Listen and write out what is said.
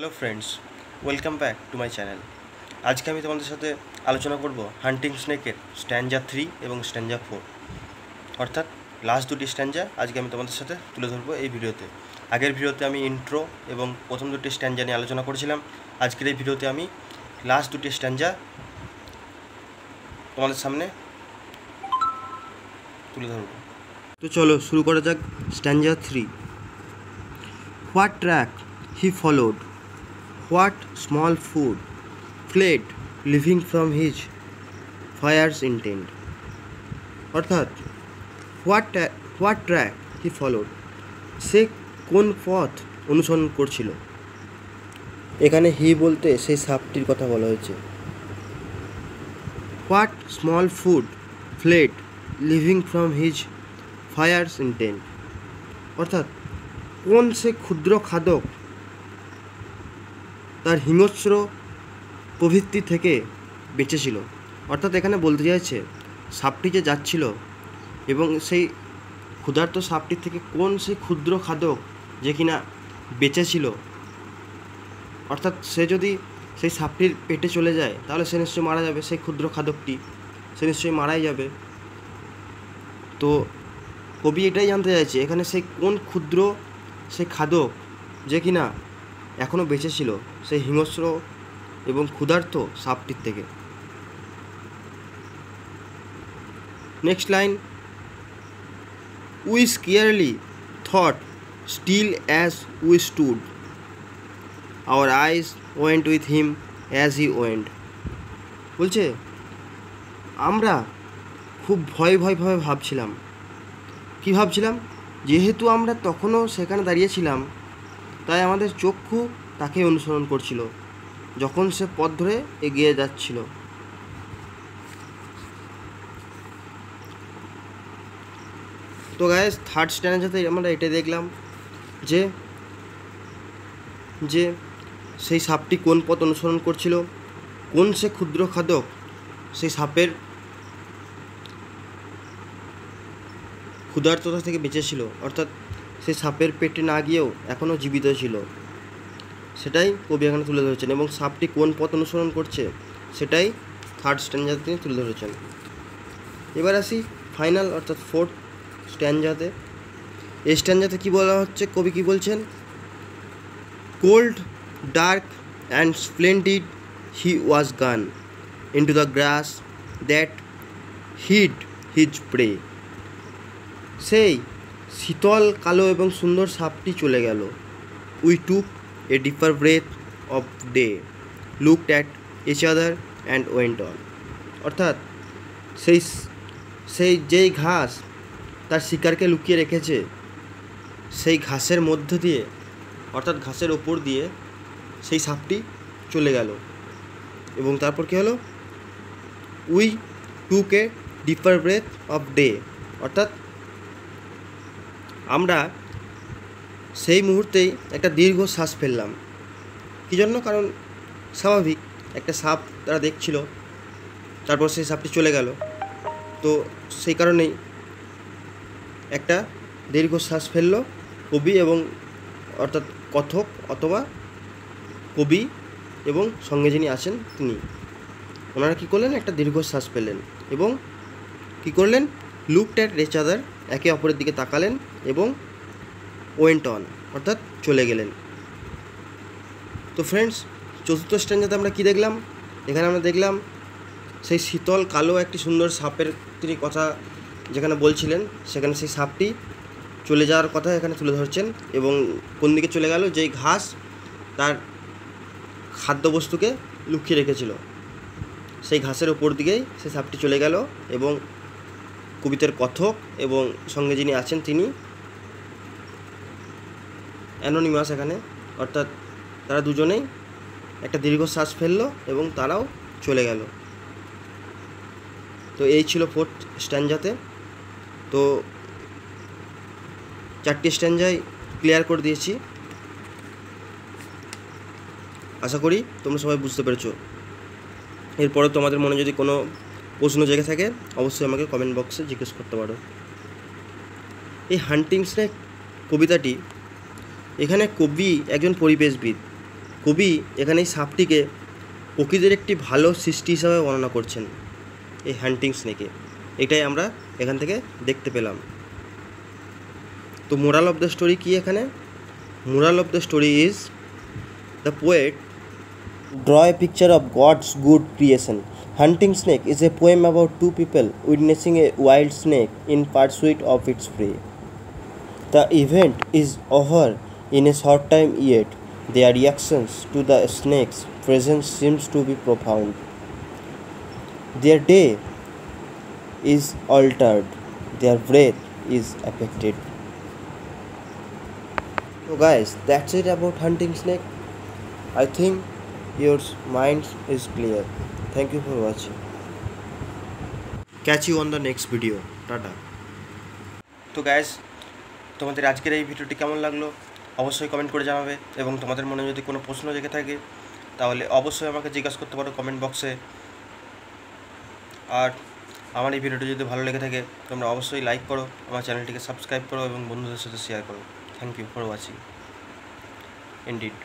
Hello friends welcome back to my channel আজকে আমি তোমাদের সাথে আলোচনা করব হান্টিং স্নেকের স্ট্যান্ডা থ্রি এবং স্ট্যান্ডা ফোর অর্থাৎ লাস্ট দুটি স্ট্যান্ডা আজকে আমি তোমাদের সাথে তুলে ধরবো এই ভিডিওতে। আগের ভিডিওতে আমি ইন্ট্রো এবং প্রথম দুটি স্ট্যান্ডা নিয়ে আলোচনা করেছিলাম। আজকের এই ভিডিওতে আমি লাস্ট দুটি স্ট্যান্ডা তোমাদের সামনে তুলে ধরবো। তো চলো শুরু করা যাক stanza three what track he followed what small food fled living from his fire's intent অর্থাৎ what what track he followed, সে কোন পথ অনুসরণ করছিল? এখানে হি বলতে সেই সাপটির কথা বলা হয়েছে। What small food fled living from his fire's intent? অর্থাৎ কোন সে ক্ষুদ্র খাদক তার হিংস্র প্রবৃত্তি থেকে বেঁচেছিল অর্থাৎ এখানে বলতে চাইছে, সাপটি যে যাচ্ছিল এবং সেই ক্ষুধার্ত সাপটির থেকে কোন সেই ক্ষুদ্র খাদক যে কিনা বেঁচেছিল অর্থাৎ সে যদি সেই সাপটির পেটে চলে যায়, তাহলে সে নিশ্চয়ই মারা যাবে, সেই ক্ষুদ্র খাদকটি সে নিশ্চয়ই মারাই যাবে। তো কবি এটাই জানতে চাইছে, এখানে সেই কোন ক্ষুদ্র সেই খাদক যে কিনা এখনও বেঁচে ছিল সেই হিংস্র এবং ক্ষুধার্ত সাপটির থেকে। Next line we scarcely thought still as we stood our eyes went with him as he went বলছে, আমরা খুব ভয় ভয় ভয় ভাবছিলাম। কী ভাবছিলাম? যেহেতু আমরা তখনও সেখানে দাঁড়িয়েছিলাম তাই আমাদের চক্ষু তাকে অনুসরণ করছিল, যখন সে পথ ধরে এগিয়ে যাচ্ছিল। তো গায়ে থার্ড স্ট্যান্ডার্ড যাতে আমরা এটা দেখলাম যে যে সেই সাপটি কোন পথ অনুসরণ করছিল, কোন সে ক্ষুদ্র খাদক সেই সাপের ক্ষুধার্ততা থেকে বেঁচেছিল। অর্থাৎ সেই সাপের পেটে না গিয়েও এখনও জীবিত ছিল। সেটাই কবি এখানে তুলে ধরেছেন এবং সাপটি কোন পথ অনুসরণ করছে সেটাই থার্ড স্ট্যান্ডাতে তিনি তুলে ধরেছেন। এবার আসি ফাইনাল অর্থাৎ ফোর্থ স্ট্যান্ডাতে এই স্ট্যান্ডাতে কী বলা হচ্ছে? কবি কী বলছেন? Cold dark and splendid he was gone into the grass that hid his prey সেই শীতল, কালো এবং সুন্দর সাপটি চলে গেল। We took a deeper breath of day looked at each other and went on অর্থাৎ, সেই সেই যেই ঘাস তার শিকারকে লুকিয়ে রেখেছে, সেই ঘাসের মধ্য দিয়ে, অর্থাৎ ঘাসের ওপর দিয়ে সেই সাপটি চলে গেল। এবং তারপর কী হলো? We took a deeper breath of day অর্থাৎ আমরা সেই মুহূর্তেই একটা দীর্ঘ শ্বাস ফেললাম। কী জন্য? কারণ স্বাভাবিক, একটা সাপ তারা দেখছিল, তারপর সেই সাপটি চলে গেল। তো সেই কারণেই একটা দীর্ঘ শ্বাস ফেলল কবি এবং অর্থাৎ কথক অথবা কবি এবং সঙ্গে যিনি আছেন তিনি। ওনারা কী করলেন? একটা দীর্ঘশ্বাস পেলেন এবং কী করলেন? লুকড অ্যাট রেচ আদার একে অপরের দিকে তাকালেন এবং ওয়েন্ট অন অর্থাৎ চলে গেলেন। তো ফ্রেন্ডস চতুর্থ স্ট্যান্ডাতে আমরা কি দেখলাম? এখানে আমরা দেখলাম সেই শীতল কালো একটি সুন্দর সাপের তিনি কথা যেখানে বলছিলেন, সেখানে সেই সাপটি চলে যাওয়ার কথা এখানে তুলে ধরছেন এবং কোন দিকে চলে গেল? যেই ঘাস তার খাদ্যবস্তুকে লুকিয়ে রেখেছিল। সেই ঘাসের ওপর দিকেই সেই সাপটি চলে গেল এবং কবিতার কথক এবং সঙ্গে যিনি আছেন তিনি অ্যানোনিমাস এখানে, অর্থাৎ তারা দুজনেই একটা দীর্ঘশ্বাস ফেলল এবং তারাও চলে গেল। তো এই ছিল ফোর্থ স্ট্যান্ডাতে। তো চারটি স্ট্যান্ডাই ক্লিয়ার করে দিয়েছি। আশা করি তোমরা সবাই বুঝতে পেরেছ। এরপরে তোমাদের মনে যদি কোনো প্রশ্ন জেগে থাকে, অবশ্যই আমাকে কমেন্ট বক্সে জিজ্ঞেস করতে পারো। এই হান্টিং স্নেক কবিতাটি, এখানে কবি একজন পরিবেশবিদ। কবি এখানে এই সাপটিকে প্রকৃতির একটি ভালো সৃষ্টি হিসাবে বর্ণনা করছেন, এই হ্যান্টিং স্নেকে এটাই আমরা এখান থেকে দেখতে পেলাম। তো মোরাল অফ দ্য স্টোরি কী এখানে? Moral of the story is the poet draw a picture of God's good creation. Hunting Snake is a poem about two people witnessing a wild snake in pursuit of its prey. The event is over in a short time, yet their reactions to the snake's presence seems to be profound. Their day is altered, their breath is affected. So, guys, that's it about hunting snake. I think your mind is clear. Thank you for watching. Catch you on the next video. Tata. তো guys তোমাদের আজকের এই ভিডিওটি কেমন লাগল অবশ্যই comment করে জানাবে এবং তোমাদের মনে যদি কোনো প্রশ্ন জেগে থাকে তাহলে অবশ্যই আমাকে জিজ্ঞাসা করতে পারো কমেন্ট বক্সে আর আমার এই ভিডিওটি যদি ভালো লেগে থাকে তোমরা অবশ্যই লাইক করো আমার চ্যানেলটিকে সাবস্ক্রাইব করো এবং বন্ধুদের সাথে শেয়ার করো thank you for watching indeed